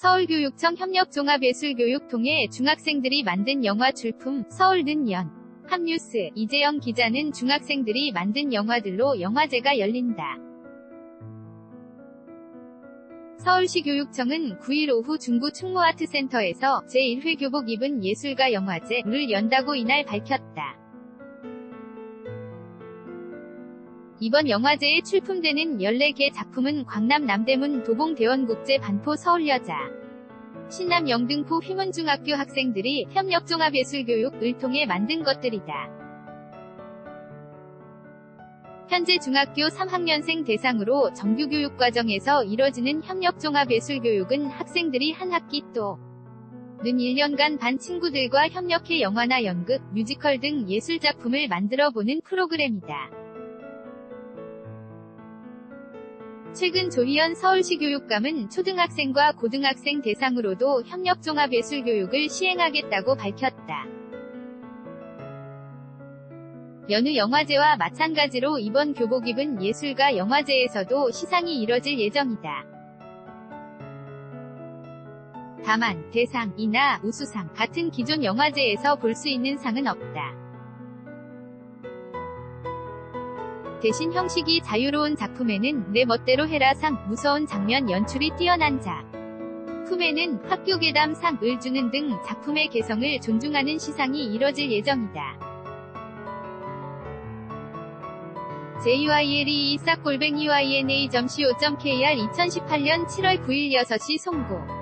서울교육청 협력종합예술교육 통해 중학생들이 만든 영화 출품 서울는 연. 합뉴스 이재영 기자는 중학생들이 만든 영화들로 영화제가 열린다. 서울시 교육청은 9일 오후 중구 충무아트센터에서 제1회 교복 입은 예술가 영화제를 연다고 이날 밝혔다. 이번 영화제에 출품되는 14개 작품은 광남 남대문 도봉대원국제 반포 서울여자 신남 영등포 휘문중학교 학생들이 협력종합예술교육을 통해 만든 것들이다. 현재 중학교 3학년생 대상으로 정규교육 과정에서 이뤄지는 협력종합예술교육은 학생들이 한 학기 또는 1년간 반 친구들과 협력해 영화나 연극, 뮤지컬 등 예술작품을 만들어 보는 프로그램이다. 최근 조희연 서울시 교육감은 초등학생과 고등학생 대상으로도 협력종합예술 교육을 시행하겠다고 밝혔다. 여느 영화제와 마찬가지로 이번 교복 입은 예술가 영화제에서도 시상이 이뤄질 예정이다. 다만 대상이나 우수상 같은 기존 영화제에서 볼 수 있는 상은 없다. 대신 형식이 자유로운 작품에는 내 멋대로 해라 상, 무서운 장면 연출이 뛰어난 자. 품에는 학교 괴담 상을 주는 등 작품의 개성을 존중하는 시상이 이뤄질 예정이다. JYLE 이싹골뱅이 YNA.co.kr 2018년 7월 9일 6시 송고